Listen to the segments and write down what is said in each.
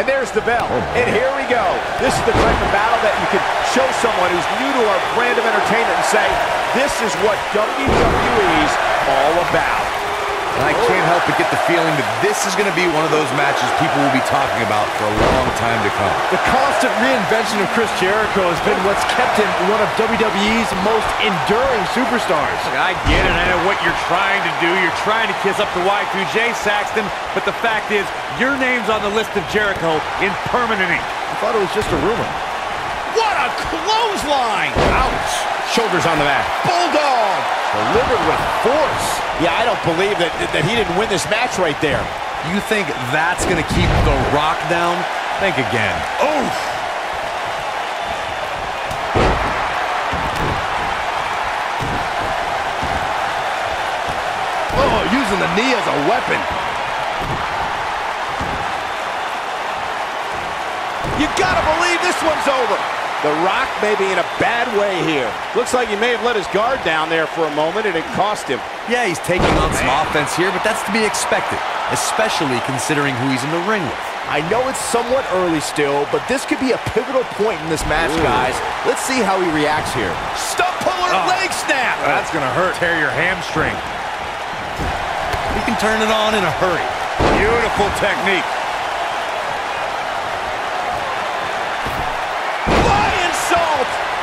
And there's the bell. And here we go. This is the type of battle that you can show someone who's new to our brand of entertainment and say, this is what WWE's all about. And I can't help but get the feeling that this is going to be one of those matches people will be talking about for a long time to come. The constant reinvention of Chris Jericho has been what's kept him one of WWE's most enduring superstars. I get it. I know what you're trying to do. You're trying to kiss up to Y2J, Saxton. But the fact is, your name's on the list of Jericho in permanent ink. I thought it was just a rumor. What a clothesline! Ouch! Shoulders on the mat. Bulldog! Delivered with force. Yeah, I don't believe that, that he didn't win this match right there. You think that's going to keep The Rock down? Think again. Oof! Oh, using the knee as a weapon. You gotta believe this one's over. The Rock may be in a bad way here. Looks like he may have let his guard down there for a moment, and it cost him. Yeah, he's taking on some offense here, but that's to be expected, especially considering who he's in the ring with. I know it's somewhat early still, but this could be a pivotal point in this match, guys. Let's see how he reacts here. Stump puller Oh. leg snap. That's going to hurt. Tear your hamstring. He can turn it on in a hurry. Beautiful technique.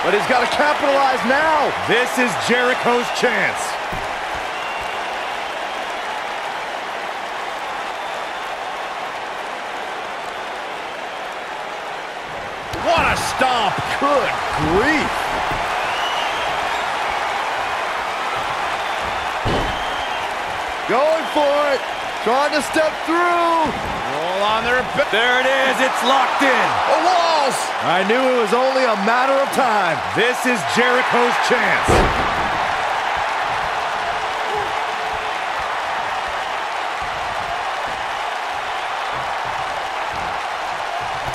But he's got to capitalize now. This is Jericho's chance. What a stomp. Good grief. Going for it. Trying to step through. Roll on their. There it is. It's locked in. The walls. I knew it was only a matter of time. This is Jericho's chance.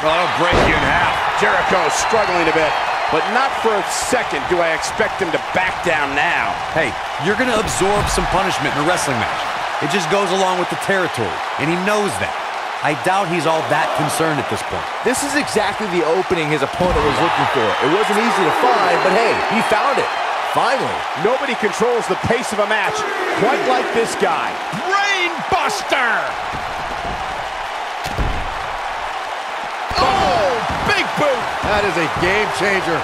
Oh, it'll break you in half. Jericho struggling a bit, but not for a second do I expect him to back down now. Hey, you're going to absorb some punishment in a wrestling match. It just goes along with the territory, and he knows that. I doubt he's all that concerned at this point. This is exactly the opening his opponent was looking for. It wasn't easy to find, but hey, he found it. Finally. Nobody controls the pace of a match quite like this guy. Brain Buster! Oh, big boot! That is a game changer.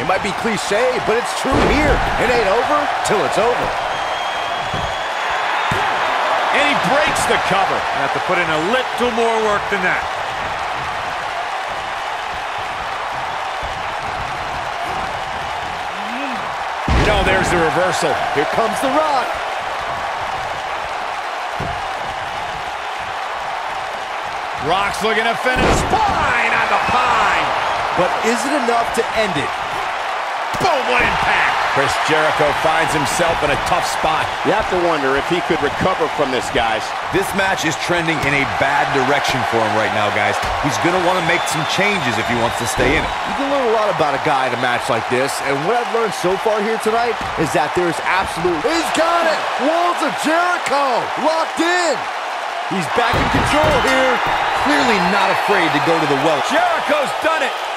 It might be cliche, but it's true here. It ain't over till it's over. Breaks the cover. You have to put in a little more work than that. No, there's the reversal. Here comes The Rock. Rock's looking to finish. Spine on the pine. But is it enough to end it? Boom, what impact. Chris Jericho finds himself in a tough spot. You have to wonder if he could recover from this, guys. This match is trending in a bad direction for him right now, guys. He's going to want to make some changes if he wants to stay in it. You can learn a lot about a guy in a match like this, and what I've learned so far here tonight is that there's absolute... He's got it! Walls of Jericho! Locked in! He's back in control here. Clearly not afraid to go to the well. Jericho's done it.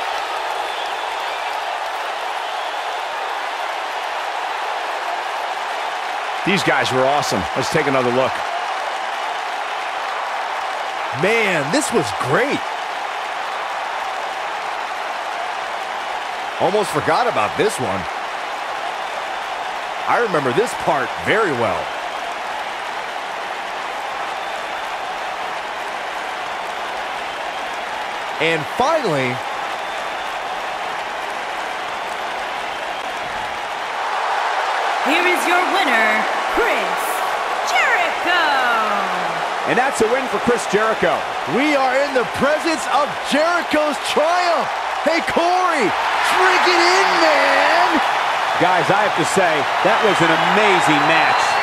These guys were awesome. Let's take another look. Man, this was great. Almost forgot about this one. I remember this part very well. And finally, Here is your winner, Chris Jericho. And that's a win for Chris Jericho. we are in the presence of Jericho's triumph. Hey, Corey, drink it in, man. Guys, I have to say, that was an amazing match.